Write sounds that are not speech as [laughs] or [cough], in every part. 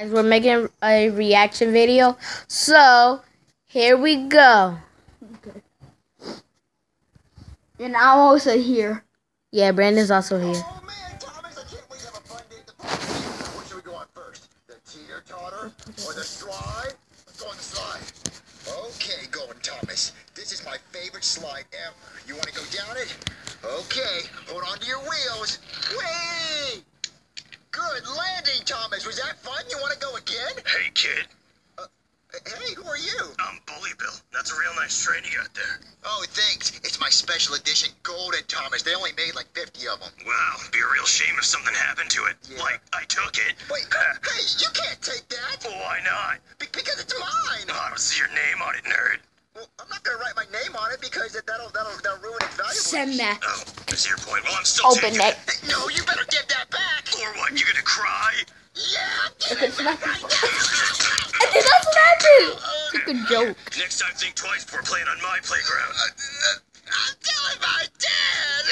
Guys, we're making a reaction video. So, here we go. Okay. And I'm also here. Yeah, Brandon's also here. Oh man, Thomas, I can't wait to have a fun day at the park. What should we go on first? The teeter totter or the slide? Let's go on the slide. Okay, going Thomas. This is my favorite slide ever. You want to go down it? Okay, hold on to your wheels. Thomas. Was that fun? You want to go again? Hey, kid. Uh, hey, who are you? I'm Bully Bill. That's a real nice train you got there. Oh, thanks. It's my special edition Golden Thomas. They only made like 50 of them. Wow, it'd be a real shame if something happened to it. Yeah. Like, I took it. Wait, [laughs] hey, you can't take that. Why not? Be- because it's mine. Oh, I don't see your name on it, nerd. Well, I'm not gonna write my name on it because that- that'll that'll that'll ruin its value. Send that. Oh, I your point. Well, I'm still Open taking it. No, you better give that back. Or what, you gonna cry? Yeah, back right now. I think that's what happened. It's a joke. Next time, think twice before playing on my playground. I'm telling my dad.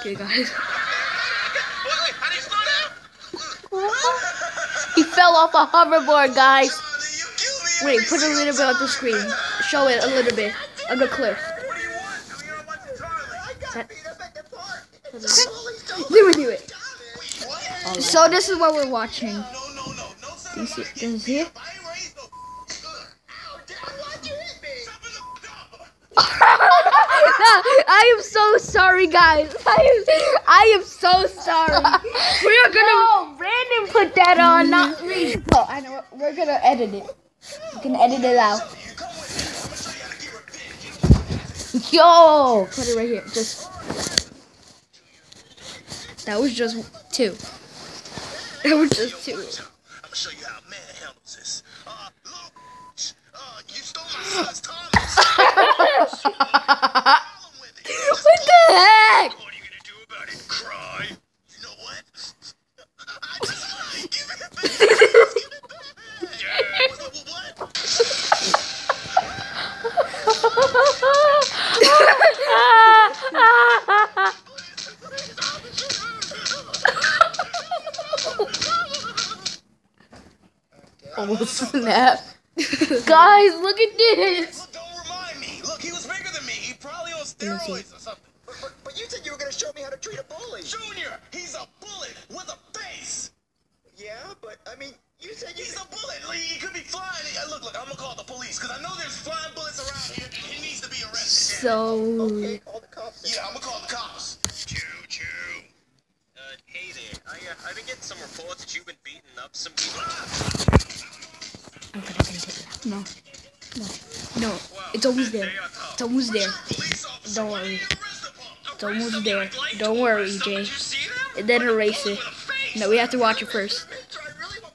Okay, guys. Wait, wait, how do you slow down? He fell off a hoverboard, guys. You kill me Wait, put a little bit on the screen. Show it a little bit of the cliff. What do you want? I'm here watching Charlie. I got That- beat up at the park. It's a bully dog. Let me do it. So this is what we're watching. No, no, no. No, son Do you see, mine. do you see it? I ain't raised no. Ow, Dad, why'd you hit me? Stop in the- I am so sorry, guys. [laughs] I am, I am so sorry. [laughs] We are gonna. No, Brandon put that on, not me. No, I know. We're gonna edit it. We can edit it out. You come with me. I'm gonna show you how to keep her big. Yo. Put it right here. Just. That was just two. That was just two. I'm gonna show you how man handles this. Uh, uh, you stole my son's Thomas. Problem with it. Just What the heck? What are you gonna do about it? Cry? You know what? I just. Give it back. Give it back. Yeah. [laughs] What? [laughs] Oh, [laughs] snap. Guys, look at this. Look, don't remind me. Look, he was bigger than me. He probably on steroids or something. But, but, but you said you were gonna show me how to treat a bully. Junior, he's a bullet with a face. Yeah, but I mean, you said you. He's a bullet. Like, he could be flying. Uh, Look, look, I'm gonna call the police because I know there's flying bullets around here. He needs to be arrested. So. Okay, call the cops. then. Yeah, I'm gonna call the cops. Choo choo. Uh, hey there. I, uh, I've been getting some reports that you've been beating up some people. No. No. No. It's almost there. It's almost there. Don't worry. It's almost there. Don't worry, them? And then erase it. No, we have to watch it first.